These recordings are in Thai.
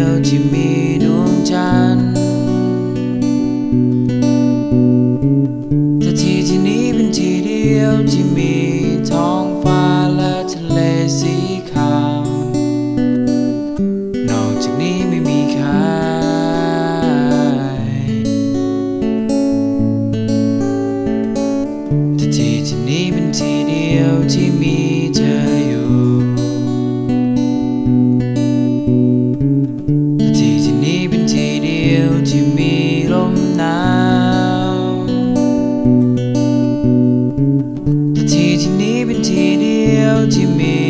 ยวที่มีดวงจันทร์แต่ที่ที่นี้เป็นที่เดียวที่มี ยวที่มีลมหนาวแต่ที่ที่นี้เป็นที่เดียวที่มี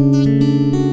Música